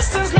distance.